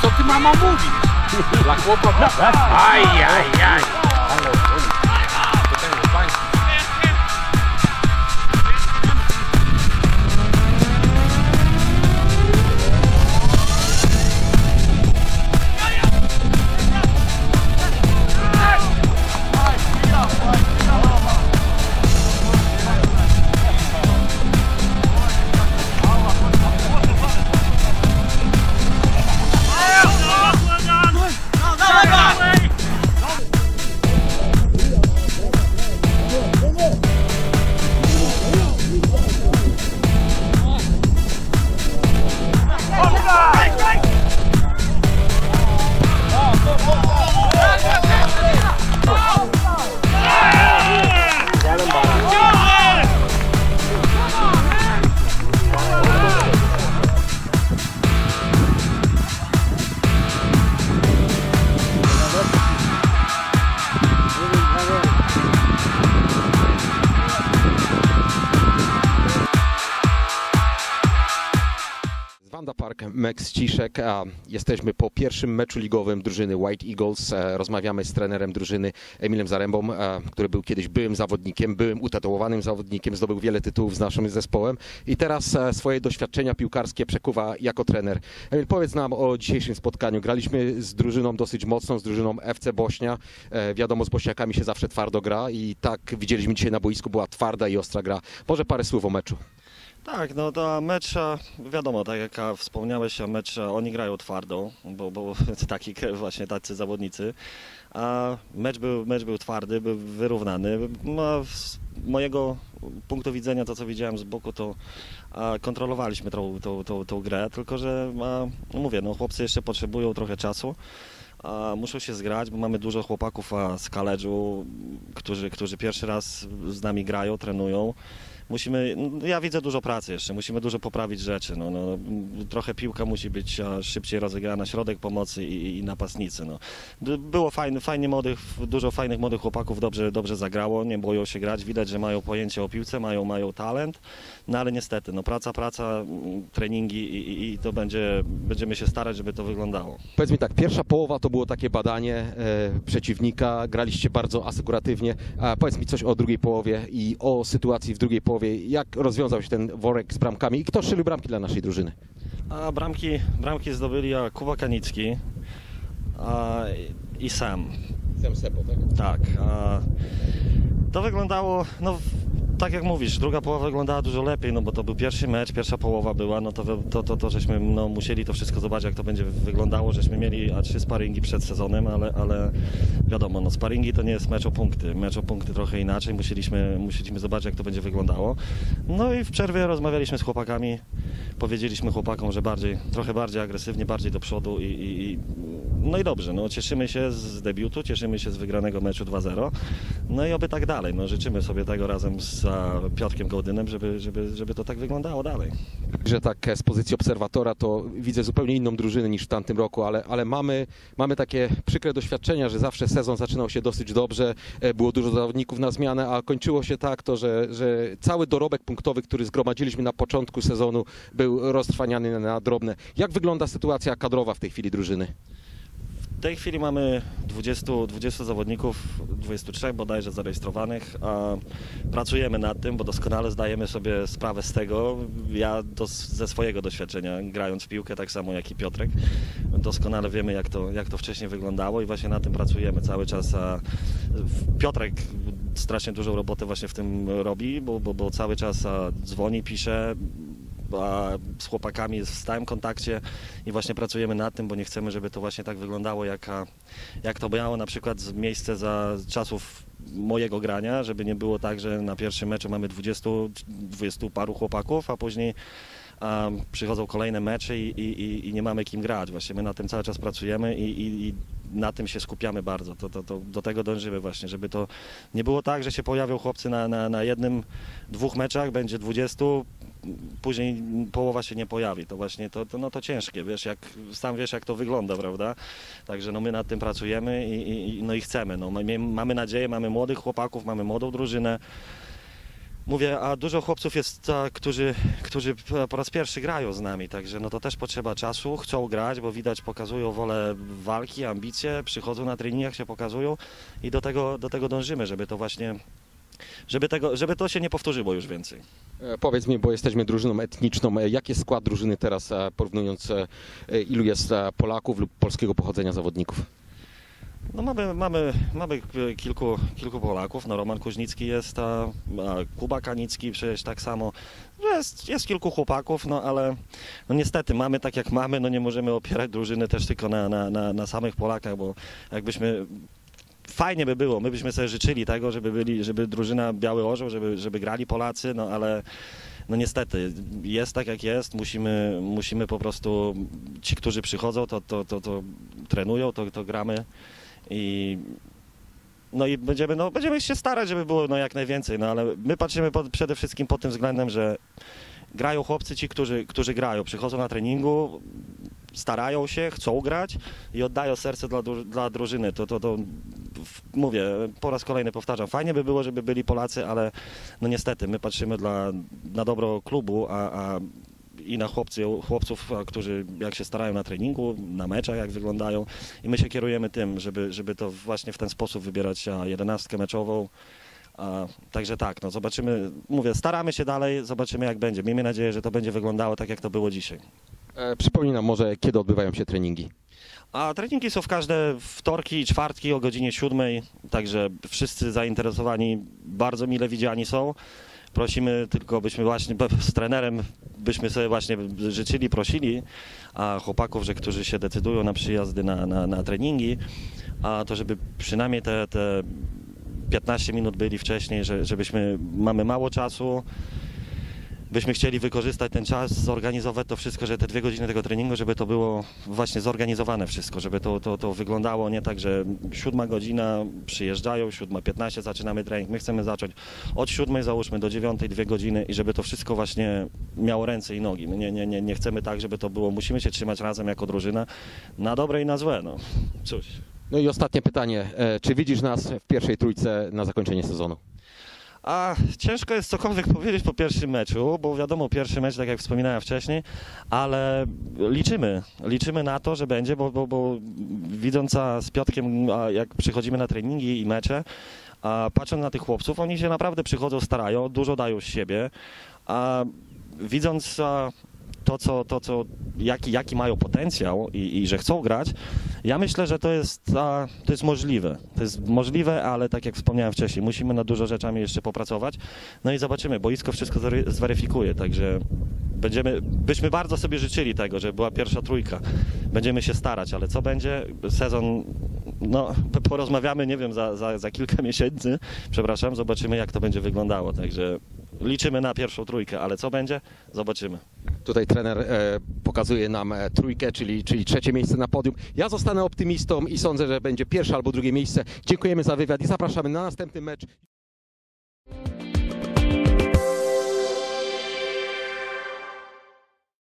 Co ty mama mówi? Dla La copa. Ay, ay, ay. Park, Max Ciszek. Jesteśmy po pierwszym meczu ligowym drużyny White Eagles. E, Rozmawiamy z trenerem drużyny Emilem Zarębą, e, który był kiedyś byłym zawodnikiem, byłym utatuowanym zawodnikiem, zdobył wiele tytułów z naszym zespołem i teraz e, swoje doświadczenia piłkarskie przekuwa jako trener. Emil, powiedz nam o dzisiejszym spotkaniu. Graliśmy z drużyną dosyć mocną, z drużyną FC Bośnia. Wiadomo, z Bośniakami się zawsze twardo gra i tak widzieliśmy dzisiaj na boisku, była twarda i ostra gra. Może parę słów o meczu. Tak, no to mecz, a, wiadomo, tak jak wspomniałeś, a mecz, oni grają twardo, bo, bo taki właśnie tacy zawodnicy, a mecz był, mecz był twardy, był wyrównany. No, z mojego punktu widzenia, to co widziałem z boku, to a, kontrolowaliśmy tą, tą, tą, tą grę, tylko że a, no mówię, no chłopcy jeszcze potrzebują trochę czasu. A muszą się zgrać, bo mamy dużo chłopaków z college'u, którzy, którzy pierwszy raz z nami grają, trenują musimy, no, ja widzę dużo pracy jeszcze, musimy dużo poprawić rzeczy. No, no, trochę piłka musi być szybciej rozegrana, środek pomocy i, i napastnicy. No. Było fajny, fajnie młodych, dużo fajnych młodych chłopaków dobrze, dobrze zagrało, nie boją się grać, widać, że mają pojęcie o piłce, mają, mają talent, no ale niestety, no, praca, praca, treningi i, i, i to będzie, będziemy się starać, żeby to wyglądało. Powiedz mi tak, pierwsza połowa to było takie badanie e, przeciwnika, graliście bardzo asykuratywnie. A powiedz mi coś o drugiej połowie i o sytuacji w drugiej połowie. Jak rozwiązał się ten worek z bramkami i kto strzelił bramki dla naszej drużyny? A bramki, bramki zdobyli Kuba Kanicki a, i Sam. Sam Sepo, tak? Tak. A to wyglądało, no tak jak mówisz, druga połowa wyglądała dużo lepiej, no bo to był pierwszy mecz, pierwsza połowa była, no to, to, to, to żeśmy no, musieli to wszystko zobaczyć, jak to będzie wyglądało, żeśmy mieli a trzy sparingi przed sezonem, ale, ale wiadomo, no sparingi to nie jest mecz o punkty, mecz o punkty trochę inaczej, musieliśmy, musieliśmy zobaczyć, jak to będzie wyglądało. No i w przerwie rozmawialiśmy z chłopakami, powiedzieliśmy chłopakom, że bardziej, trochę bardziej agresywnie, bardziej do przodu i, i, i no i dobrze, no cieszymy się z debiutu, cieszymy się z wygranego meczu 2-0. No i oby tak dalej. No życzymy sobie tego razem z Piotrkiem Gołdynem, żeby, żeby, żeby to tak wyglądało dalej. Że tak e, z pozycji obserwatora to widzę zupełnie inną drużynę niż w tamtym roku, ale, ale mamy, mamy takie przykre doświadczenia, że zawsze sezon zaczynał się dosyć dobrze, e, było dużo zawodników na zmianę, a kończyło się tak to, że, że cały dorobek punktowy, który zgromadziliśmy na początku sezonu był roztrwaniany na drobne. Jak wygląda sytuacja kadrowa w tej chwili drużyny? W tej chwili mamy 20, 20 zawodników, 23 bodajże zarejestrowanych. A pracujemy nad tym, bo doskonale zdajemy sobie sprawę z tego. Ja dos, ze swojego doświadczenia, grając w piłkę, tak samo jak i Piotrek, doskonale wiemy, jak to, jak to wcześniej wyglądało i właśnie nad tym pracujemy cały czas. A Piotrek strasznie dużą robotę właśnie w tym robi, bo, bo, bo cały czas dzwoni, pisze, z chłopakami jest w stałym kontakcie i właśnie pracujemy nad tym, bo nie chcemy, żeby to właśnie tak wyglądało, jak, a, jak to miało na przykład miejsce za czasów mojego grania, żeby nie było tak, że na pierwszym meczu mamy 20, 20 paru chłopaków, a później a, przychodzą kolejne mecze i, i, i- nie mamy kim grać. Właśnie my na tym cały czas pracujemy i, i, i na tym się skupiamy bardzo. To, to, to, do tego dążymy właśnie, żeby to nie było tak, że się pojawią chłopcy na, na, na jednym, dwóch meczach, będzie 20, później połowa się nie pojawi. To właśnie to, to, no to ciężkie, wiesz, jak, sam wiesz jak to wygląda, prawda? Także no my nad tym pracujemy i, i, no i chcemy. No, my, mamy nadzieję, mamy młodych chłopaków, mamy młodą drużynę. Mówię, a dużo chłopców jest, a, którzy, którzy po raz pierwszy grają z nami, także no to też potrzeba czasu, chcą grać, bo widać pokazują wolę walki, ambicje, przychodzą na treningach, się pokazują i do tego, do tego dążymy, żeby to właśnie, żeby, tego, żeby to się nie powtórzyło już więcej. E, Powiedz mi, bo jesteśmy drużyną etniczną, e, jaki jest skład drużyny teraz, e, porównując ilu jest Polaków lub polskiego pochodzenia zawodników? No mamy, mamy, mamy kilku, kilku Polaków, no Roman Kuźnicki jest, a, a Kuba Kanicki przecież tak samo. Jest, jest kilku chłopaków, no ale no niestety mamy tak jak mamy, no nie możemy opierać drużyny też tylko na, na, na, na samych Polakach, bo jakbyśmy fajnie by było, my byśmy sobie życzyli tego, żeby byli, żeby drużyna Biały Orzeł, żeby, żeby grali Polacy, no ale no niestety jest tak jak jest, musimy, musimy po prostu, ci, którzy przychodzą, to, to, to, to trenują, to, to gramy i no i będziemy, no, będziemy się starać, żeby było no, jak najwięcej, no ale my patrzymy pod, przede wszystkim pod tym względem, że grają chłopcy ci, którzy, którzy grają, przychodzą na treningu, starają się, chcą grać i oddają serce dla, dla drużyny. To, to, to mówię, po raz kolejny powtarzam, fajnie by było, żeby byli Polacy, ale no niestety my patrzymy dla, na dobro klubu, a, a i na chłopcy, chłopców, którzy jak się starają na treningu, na meczach, jak wyglądają i my się kierujemy tym, żeby, żeby to właśnie w ten sposób wybierać jedenastkę meczową. A, także tak, no zobaczymy, mówię, staramy się dalej, zobaczymy jak będzie. Miejmy nadzieję, że to będzie wyglądało tak, jak to było dzisiaj. E, Przypominam może, kiedy odbywają się treningi. A treningi są w każde wtorki i czwartki o godzinie siódmej, także wszyscy zainteresowani bardzo mile widziani są. Prosimy tylko, byśmy właśnie z trenerem, byśmy sobie właśnie życzyli, prosili, a chłopaków, że którzy się decydują na przyjazdy na, na, na treningi, a to żeby przynajmniej te, te 15 minut byli wcześniej, że, żebyśmy, mamy mało czasu, byśmy chcieli wykorzystać ten czas, zorganizować to wszystko, że te dwie godziny tego treningu, żeby to było właśnie zorganizowane wszystko, żeby to, to, to wyglądało nie tak, że siódma godzina przyjeżdżają, siódma 15 zaczynamy trening, my chcemy zacząć od siódmej załóżmy do dziewiątej, dwie godziny i żeby to wszystko właśnie miało ręce i nogi. My nie, nie, nie, nie chcemy tak, żeby to było, musimy się trzymać razem jako drużyna, na dobre i na złe, no cóż. No i ostatnie pytanie, e, czy widzisz nas w pierwszej trójce na zakończenie sezonu? A ciężko jest cokolwiek powiedzieć po pierwszym meczu, bo wiadomo, pierwszy mecz, tak jak wspominałem wcześniej, ale liczymy, liczymy na to, że będzie, bo, bo, bo z Piotkiem, jak przychodzimy na treningi i mecze, a patrząc na tych chłopców, oni się naprawdę przychodzą, starają, dużo dają z siebie, a widząc a, to, co, to, co jaki, jaki mają potencjał i, i że chcą grać, ja myślę, że to jest, a, to jest możliwe. To jest możliwe, ale tak jak wspomniałem wcześniej, musimy nad dużo rzeczami jeszcze popracować. No i zobaczymy, boisko wszystko zweryfikuje, także będziemy, byśmy bardzo sobie życzyli tego, żeby była pierwsza trójka. Będziemy się starać, ale co będzie? Sezon, no porozmawiamy, nie wiem, za, za, za kilka miesięcy, przepraszam, zobaczymy jak to będzie wyglądało, także liczymy na pierwszą trójkę, ale co będzie? Zobaczymy. Tutaj trener e, pokazuje nam e, trójkę, czyli, czyli trzecie miejsce na podium. Ja zostanę optymistą i sądzę, że będzie pierwsze albo drugie miejsce. Dziękujemy za wywiad i zapraszamy na następny mecz.